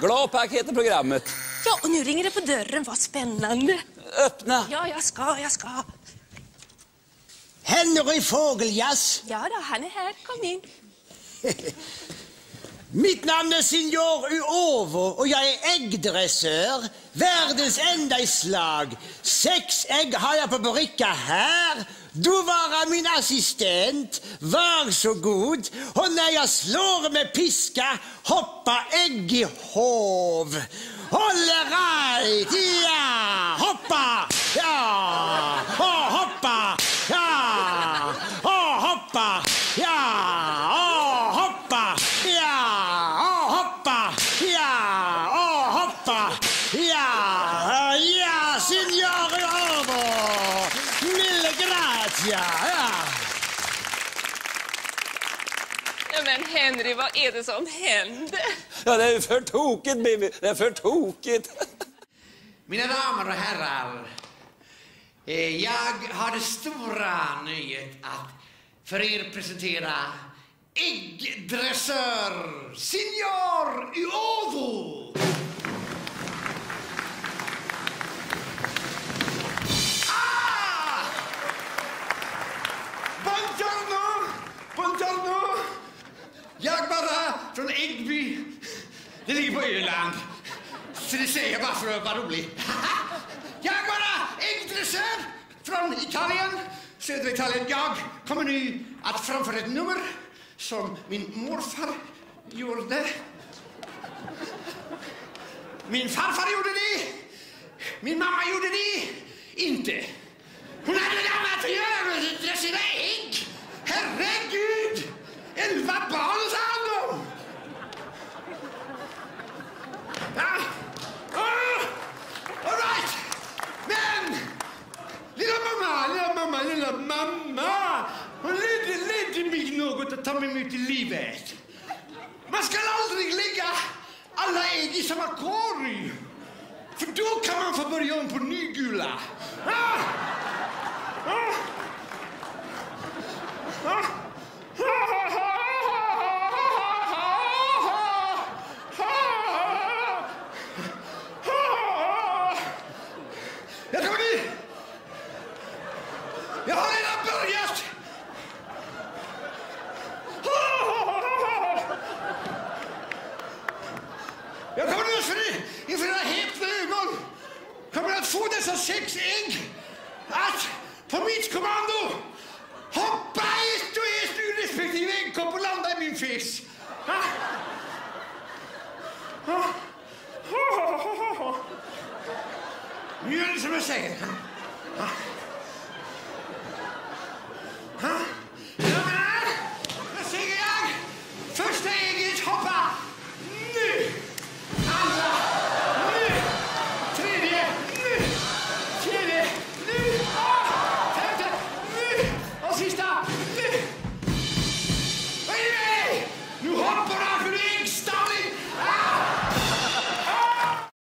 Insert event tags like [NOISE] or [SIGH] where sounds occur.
Gladpack heter programmet. Ja, och nu ringer det på dörren. Vad spännande. Öppna! Ja, jag ska, jag ska. Henry Fågeljazz. Ja då, han är här. Kom in. [LAUGHS] Mitt namn är Signor Uovo och jag är äggdressör. Världens enda i slag. Sex ägg har jag på bricka här. Du vara min assistent. Varsågod. Och när jag slår med piska hoppa ägg i hov. All right, ja, hoppa, ja, och hoppa, ja, och hoppa, ja, och hoppa, ja, och hoppa, ja, och hoppa, ja, ja, signor Ovo, mille gratia, ja. Ja, men Henry, vad är det som händer? Ja, det är för tokigt, Bibi. Det är för tokigt. Mina damer och herrar. eh, Jag har det stora nöjet att för er presentera äggdressör Signor Uovo. Jag bara från Äggby. Det ligger på Öland. Så det säger jag bara för att vara rolig. [LAUGHS] Jag bara äggdressör från Italien, södra Italien. Jag kommer nu att framföra ett nummer som min morfar gjorde. Min farfar gjorde det. Min mamma gjorde det inte. Hon hade annat att göra med att dressera ägg. Herregud! Elva barn sa han om. Ja. Ah, all right. Men, lilla mamma, lilla mamma, lilla mamma. Hon ledde, ledde mig något att ta mig ut i livet. Man ska aldrig lägga alla ägg i samma korg. För då kan man få börja om på nygula. Ah! Ah! Ah! Jag kommer nu! Jag har redan börjat! Jag kommer nu inför, inför era häpna ögon kommer att få dessa sex ägg att på mitt kommando hoppa ett och ett ur respektive äggkopp och landa i min fis. Ah. Ah. Nu är det som jag säger. Ah.